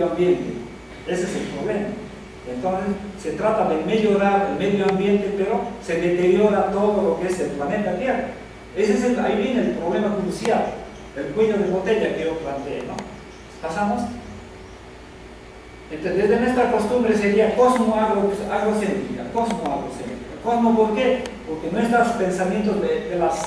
medio ambiente. Ese es el problema. Entonces, se trata de mejorar el medio ambiente, pero se deteriora todo lo que es el planeta Tierra. Ese es ahí viene el problema crucial, el cuello de botella que yo planteé, ¿no? ¿Pasamos? Entonces, desde nuestra costumbre sería cosmo agrocéntrica, cosmo agrocéntrica. ¿Cosmo por qué? Porque nuestros pensamientos de, de las